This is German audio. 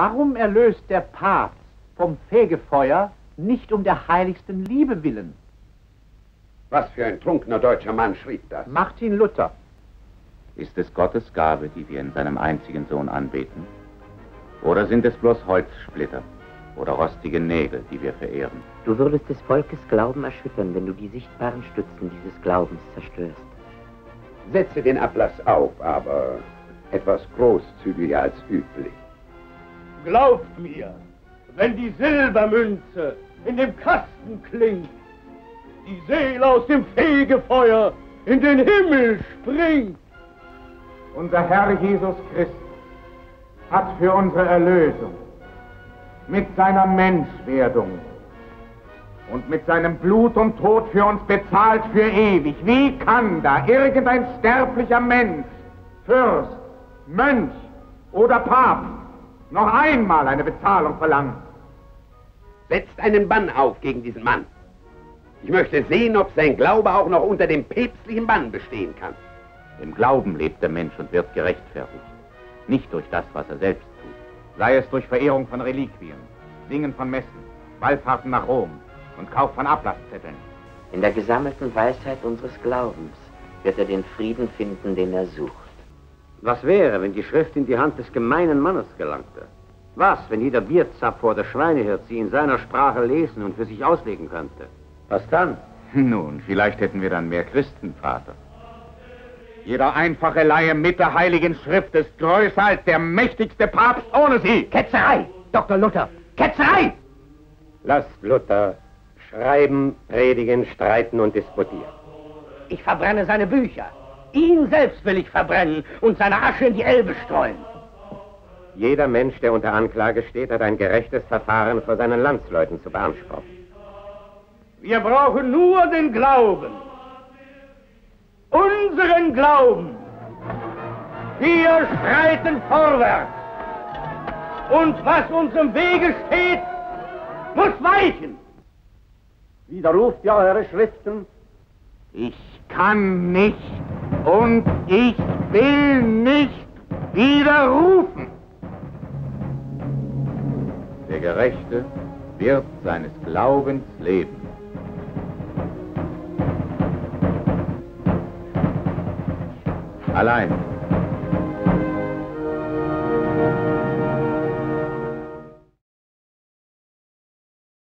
Warum erlöst der Papst vom Fegefeuer nicht um der heiligsten Liebe willen? Was für ein trunkener deutscher Mann schrieb das? Martin Luther. Ist es Gottes Gabe, die wir in seinem einzigen Sohn anbeten? Oder sind es bloß Holzsplitter oder rostige Nägel, die wir verehren? Du würdest des Volkes Glauben erschüttern, wenn du die sichtbaren Stützen dieses Glaubens zerstörst. Setze den Ablass auf, aber etwas großzügiger als üblich. Glaubt mir, wenn die Silbermünze in dem Kasten klingt, die Seele aus dem Fegefeuer in den Himmel springt. Unser Herr Jesus Christus hat für unsere Erlösung mit seiner Menschwerdung und mit seinem Blut und Tod für uns bezahlt für ewig. Wie kann da irgendein sterblicher Mensch, Fürst, Mönch oder Papst noch einmal eine Bezahlung verlangen? Setzt einen Bann auf gegen diesen Mann. Ich möchte sehen, ob sein Glaube auch noch unter dem päpstlichen Bann bestehen kann. Im Glauben lebt der Mensch und wird gerechtfertigt. Nicht durch das, was er selbst tut. Sei es durch Verehrung von Reliquien, Singen von Messen, Wallfahrten nach Rom und Kauf von Ablasszetteln. In der gesammelten Weisheit unseres Glaubens wird er den Frieden finden, den er sucht. Was wäre, wenn die Schrift in die Hand des gemeinen Mannes gelangte? Was, wenn jeder Bierzapfer oder Schweinehirt sie in seiner Sprache lesen und für sich auslegen könnte? Was dann? Nun, vielleicht hätten wir dann mehr Christen, Vater. Jeder einfache Laie mit der Heiligen Schrift ist größer als der mächtigste Papst ohne sie. Ketzerei, Dr. Luther, Ketzerei! Lasst Luther schreiben, predigen, streiten und disputieren. Ich verbrenne seine Bücher. Ihn selbst will ich verbrennen und seine Asche in die Elbe streuen. Jeder Mensch, der unter Anklage steht, hat ein gerechtes Verfahren vor seinen Landsleuten zu beanspruchen. Wir brauchen nur den Glauben. Unseren Glauben. Wir streiten vorwärts. Und was uns im Wege steht, muss weichen. Widerruft ihr eure Schriften? Ich kann nicht und ich will nicht widerrufen. Der Gerechte wird seines Glaubens leben. Allein